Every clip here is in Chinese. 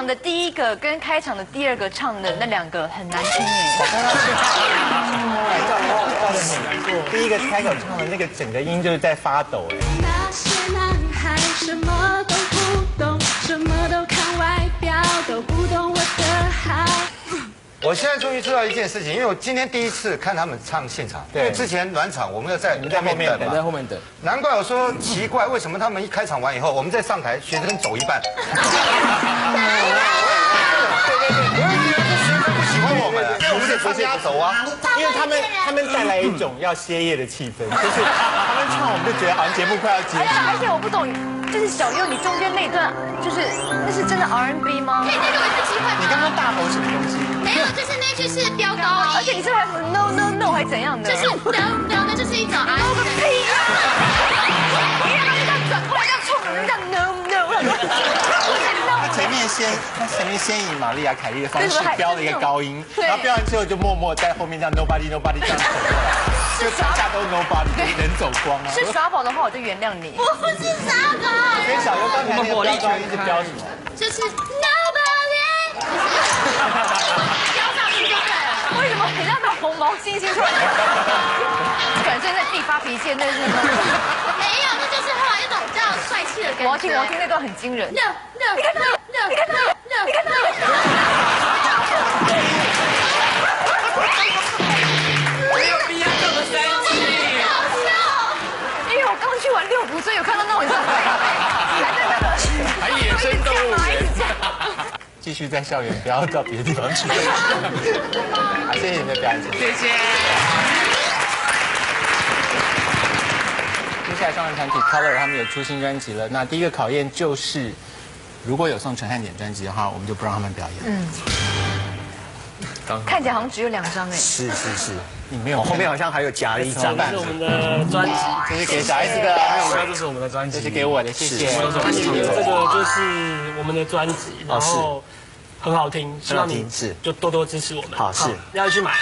场的第一个跟开场的第二个唱的那两个很难听哎。第一个开口唱的那个整个音就是在发抖哎。那些男孩什么我现在终于知道一件事情，因为我今天第一次看他们唱现场，因为之前暖场我们要在在后面等，嘛在后面等。难怪我说奇怪，为什么他们一开场完以后，我们再上台，学生走一半。不喜欢我们，我们得啊。因为他们他们带来一种要歇业的气氛，就是他们唱，我们就觉得好像节目快要结束哎呀，而且我不懂，就是小优你中间那段，就是那是真的 R N B 吗？可以再给我一次机会你刚刚就是飙高音，而且你是不是还 No No No 还怎样的？就是飙飙的，就是一种 R 个屁呀！你让他这样转过来，这样冲着人家 No No，我想说他前面先他前面先以玛丽亚凯莉的方式飙了一个高音，对然后飙完之后就默默在后面这样 nobody nobody 这样走过来，就大家都 nobody 人走光啊。是耍宝的话，我就原谅你。不是傻宝，所以小优刚才那个飙高音是飙什么？就是 nobody。为什么很像那种红毛猩猩突然 转身在地发脾气？那是没有，那就是后来一种比较帅气的感觉。我要听，我要听那段很惊人。no no，你看那，你看那，你看那。继续在校园，不要到别的地方去。好，谢谢你的表演。谢谢。接下来双人团体 Color 他们有出新专辑了，那第一个考验就是，如果有送陈汉典专辑的话，我们就不让他们表演。嗯，看起来好像只有两张哎。是是是，你没有后面好像还有夹了一张。这是我们的专辑，这是给小 S 的，还有这是我们的专辑，这是给我的，谢谢。这个就是我们的专辑，然后很好听，希望你是。就多多支持我们。好是。要去买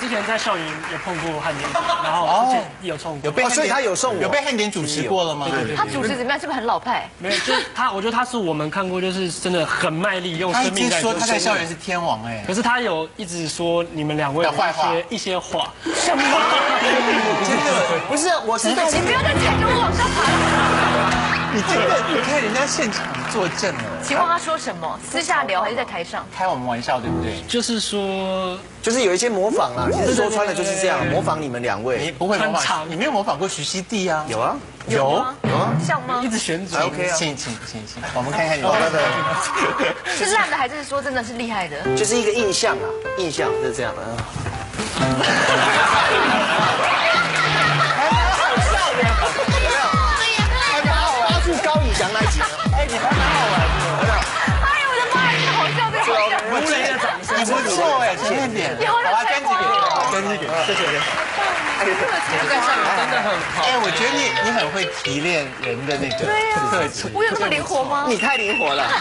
之前在校园也碰过汉典，然后之前有冲过，有被哦所以他有送我有被汉典主持过了吗？对对他主持怎么样？是不是很老派？没有，就是他，我觉得他是我们看过，就是真的很卖力，用生命在直说他在校园是，天王哎可，是他有一直说你们两位的坏话一些一些话，什么？真的不是，我是在你不要再踩着我往上爬了。你真的你看人家现场作证了，请问他说什么？私下聊还是在台上？开我们玩笑对不对？就是说就是有一些模仿啦，其实说穿了就是这样，模仿你们两位你。不会模仿，你没有模仿过徐熙娣啊？有啊，有吗有啊，像吗一？直旋转还 OK 啊请请请请，我们看看你好的，是烂的还是说真的是厉害的？就是一个印象啊，印象是这样的。不错哎，陈汉典，有好吧，人专辑给哦专辑给，谢谢。在上面真的很好。哎，我觉得你你很会提炼人的那个特质。我有那么灵活吗？你太灵活了。